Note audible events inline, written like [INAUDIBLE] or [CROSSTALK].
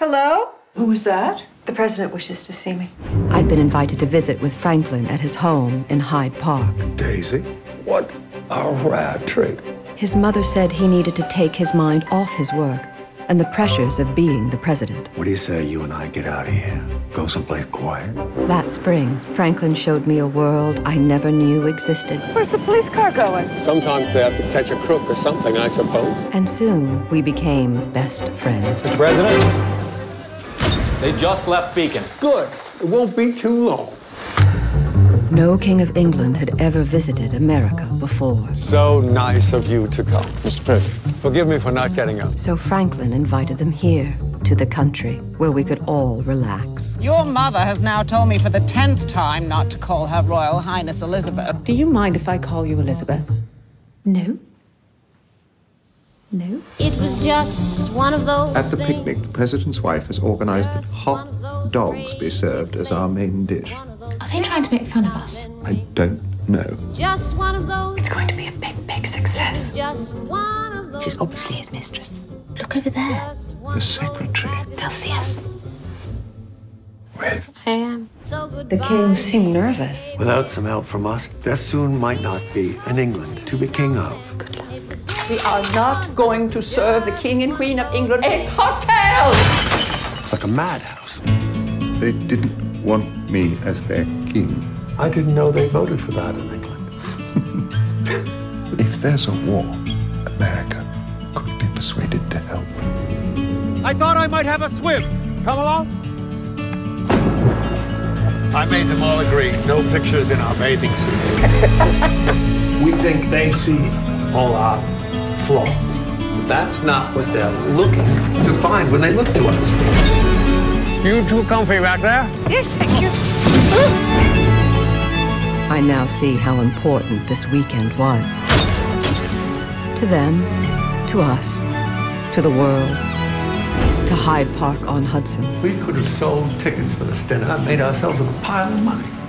Hello? Who was that? The president wishes to see me. I'd been invited to visit with Franklin at his home in Hyde Park. Daisy? What a rare treat. His mother said he needed to take his mind off his work and the pressures of being the president. What do you say you and I get out of here? Go someplace quiet? That spring, Franklin showed me a world I never knew existed. Where's the police car going? Sometimes they have to catch a crook or something, I suppose. And soon we became best friends. Mr. President, they just left Beacon. Good. It won't be too long. No king of England had ever visited America before. So nice of you to come. Mr. President. Forgive me for not getting up. So Franklin invited them here, to the country, where we could all relax. Your mother has now told me for the tenth time not to call her Royal Highness Elizabeth. Do you mind if I call you Elizabeth? No. No. It was just one of those. At the picnic, the president's wife has organized that hot dogs be served as our main dish. Are they trying to make fun of us? I don't know. Just one of those. It's going to be a big, big success. Just one of those. She's obviously his mistress. Look over there. The secretary. They'll see us. With? I am. So good. The king seemed nervous. Without some help from us, there soon might not be an England to be king of. We are not going to serve the king and queen of England in hotels! It's like a madhouse. They didn't want me as their king. I didn't know they voted for that in England. [LAUGHS] If there's a war, America could be persuaded to help. I thought I might have a swim. Come along. I made them all agree. No pictures in our bathing suits. [LAUGHS] We think they see all our flaws. But that's not what they're looking to find when they look to us. You too comfy back there? Yes, thank you. I now see how important this weekend was. To them, to us, to the world, to Hyde Park on Hudson. We could have sold tickets for this dinner and made ourselves a pile of money.